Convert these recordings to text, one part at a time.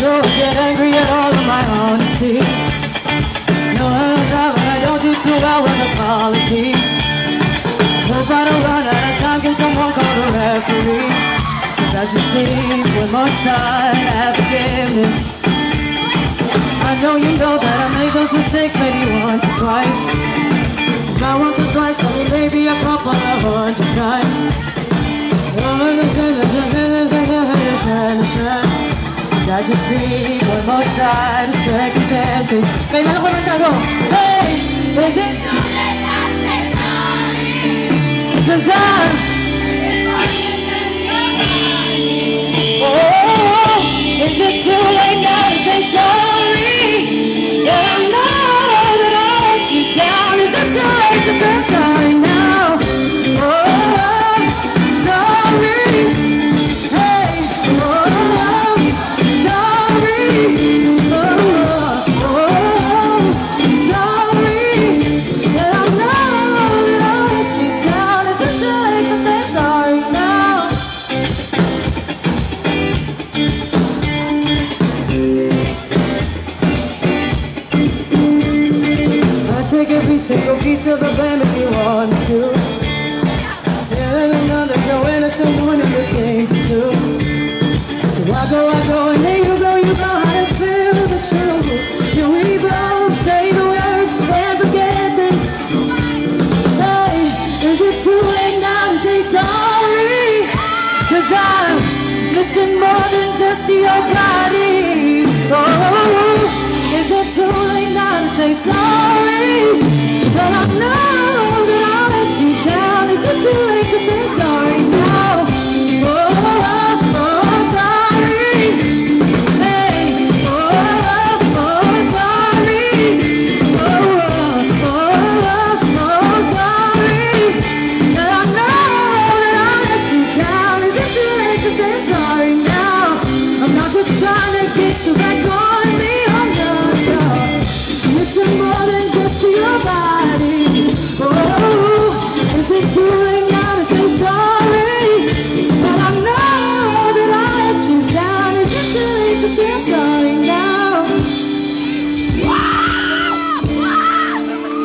don't get angry at all of my honesty. No, I'm a driver, I don't do too well with apologies. Hope I don't run out of time, can someone call the referee? Cause I just need one more sign at forgiveness. I know you know that I made those mistakes maybe once or twice. Not once or twice, I mean maybe a couple of hundred times. Well, I'm a I just need one more shot, a second chances. Baby, look what I'm go. Hey, is it? Cause I'm. Take every single piece of the blame if you want to. Yeah, and know there's no innocent one in this game for two. So I go, I go, and then you go, you go, and spill the truth. You we both say the words and forget this. Hey, is it too late now to say sorry? Cause I'm missing more than just your body. Oh, is it too late say sorry? But I know that I let you down. Is it too late to say sorry now? Oh, oh, oh sorry. Hey, oh, oh, oh, sorry. Oh, oh, oh, oh, sorry. And I know that I let you down. Is it too late to say sorry now? I'm not just trying to get you back on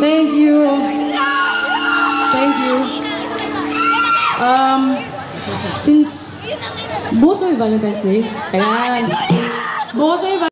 Thank you. Thank you. Um, since bukas Valentine's Day, kaya bukas may